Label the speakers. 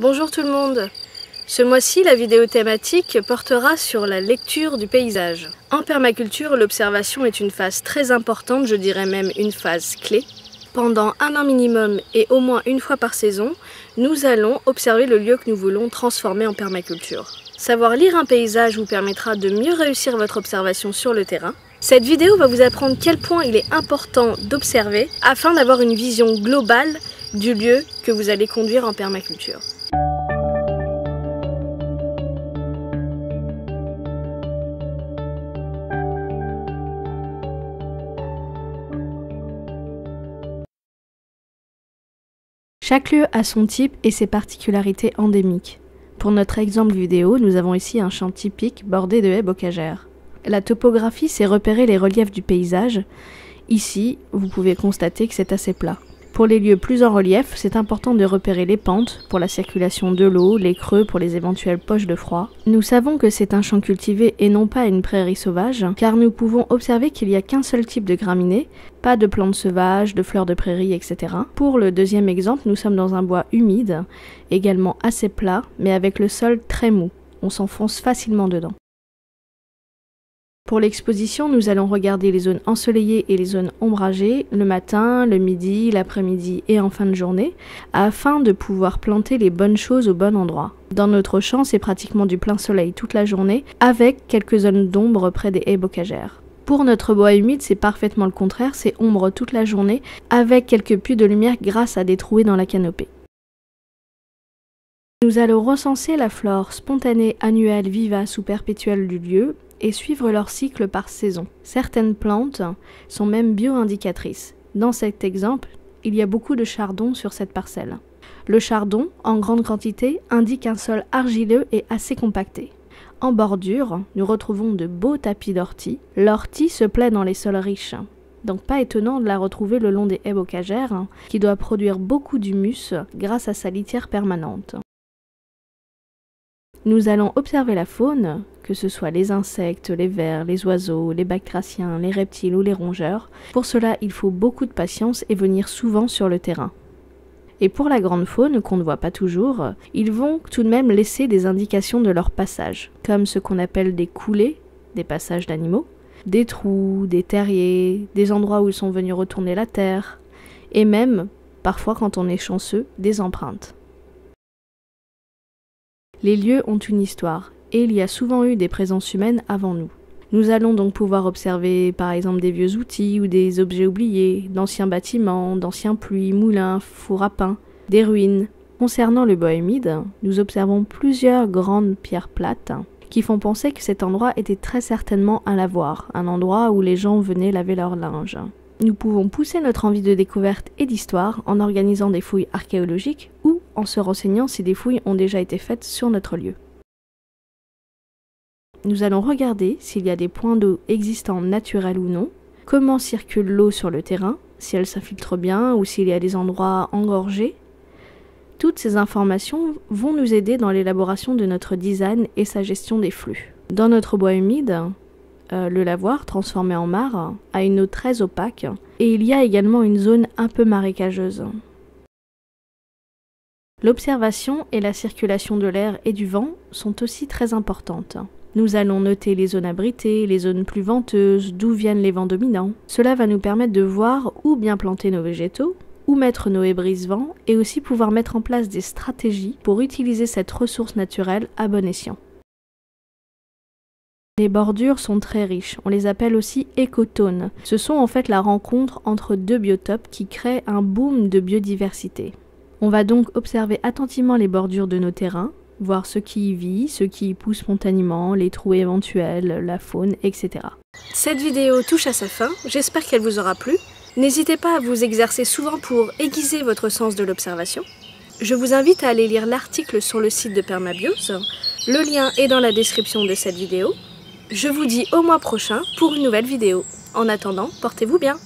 Speaker 1: Bonjour tout le monde Ce mois-ci, la vidéo thématique portera sur la lecture du paysage. En permaculture, l'observation est une phase très importante, je dirais même une phase clé. Pendant un an minimum et au moins une fois par saison, nous allons observer le lieu que nous voulons transformer en permaculture. Savoir lire un paysage vous permettra de mieux réussir votre observation sur le terrain. Cette vidéo va vous apprendre quel point il est important d'observer afin d'avoir une vision globale du lieu que vous allez conduire en permaculture. Chaque lieu a son type et ses particularités endémiques. Pour notre exemple vidéo, nous avons ici un champ typique bordé de haies bocagères. La topographie, c'est repérer les reliefs du paysage. Ici, vous pouvez constater que c'est assez plat. Pour les lieux plus en relief, c'est important de repérer les pentes pour la circulation de l'eau, les creux pour les éventuelles poches de froid. Nous savons que c'est un champ cultivé et non pas une prairie sauvage, car nous pouvons observer qu'il n'y a qu'un seul type de graminées, pas de plantes sauvages, de fleurs de prairie, etc. Pour le deuxième exemple, nous sommes dans un bois humide, également assez plat, mais avec le sol très mou. On s'enfonce facilement dedans. Pour l'exposition, nous allons regarder les zones ensoleillées et les zones ombragées le matin, le midi, l'après-midi et en fin de journée, afin de pouvoir planter les bonnes choses au bon endroit. Dans notre champ, c'est pratiquement du plein soleil toute la journée, avec quelques zones d'ombre près des haies bocagères. Pour notre bois humide, c'est parfaitement le contraire, c'est ombre toute la journée, avec quelques puits de lumière grâce à des trouées dans la canopée. Nous allons recenser la flore spontanée, annuelle, vivace ou perpétuelle du lieu, et suivre leur cycle par saison. Certaines plantes sont même bio-indicatrices. Dans cet exemple, il y a beaucoup de chardon sur cette parcelle. Le chardon, en grande quantité, indique un sol argileux et assez compacté. En bordure, nous retrouvons de beaux tapis d'ortie. L'ortie se plaît dans les sols riches. Donc pas étonnant de la retrouver le long des haies bocagères, qui doit produire beaucoup d'humus grâce à sa litière permanente. Nous allons observer la faune, que ce soit les insectes, les vers, les oiseaux, les bactraciens, les reptiles ou les rongeurs. Pour cela, il faut beaucoup de patience et venir souvent sur le terrain. Et pour la grande faune, qu'on ne voit pas toujours, ils vont tout de même laisser des indications de leur passage, comme ce qu'on appelle des coulées, des passages d'animaux, des trous, des terriers, des endroits où ils sont venus retourner la terre, et même, parfois quand on est chanceux, des empreintes. Les lieux ont une histoire, et il y a souvent eu des présences humaines avant nous. Nous allons donc pouvoir observer par exemple des vieux outils ou des objets oubliés, d'anciens bâtiments, d'anciens puits, moulins, fours à pain, des ruines. Concernant le bois humide, nous observons plusieurs grandes pierres plates qui font penser que cet endroit était très certainement un lavoir, un endroit où les gens venaient laver leur linge. Nous pouvons pousser notre envie de découverte et d'histoire en organisant des fouilles archéologiques en se renseignant si des fouilles ont déjà été faites sur notre lieu. Nous allons regarder s'il y a des points d'eau existants naturels ou non, comment circule l'eau sur le terrain, si elle s'infiltre bien ou s'il y a des endroits engorgés. Toutes ces informations vont nous aider dans l'élaboration de notre design et sa gestion des flux. Dans notre bois humide, euh, le lavoir, transformé en mare, a une eau très opaque et il y a également une zone un peu marécageuse. L'observation et la circulation de l'air et du vent sont aussi très importantes. Nous allons noter les zones abritées, les zones plus venteuses, d'où viennent les vents dominants. Cela va nous permettre de voir où bien planter nos végétaux, où mettre nos haies brise-vent et aussi pouvoir mettre en place des stratégies pour utiliser cette ressource naturelle à bon escient. Les bordures sont très riches, on les appelle aussi écotones. Ce sont en fait la rencontre entre deux biotopes qui créent un boom de biodiversité. On va donc observer attentivement les bordures de nos terrains, voir ce qui y vit, ce qui y pousse spontanément, les trous éventuels, la faune, etc. Cette vidéo touche à sa fin, j'espère qu'elle vous aura plu. N'hésitez pas à vous exercer souvent pour aiguiser votre sens de l'observation. Je vous invite à aller lire l'article sur le site de Permabios. Le lien est dans la description de cette vidéo. Je vous dis au mois prochain pour une nouvelle vidéo. En attendant, portez-vous bien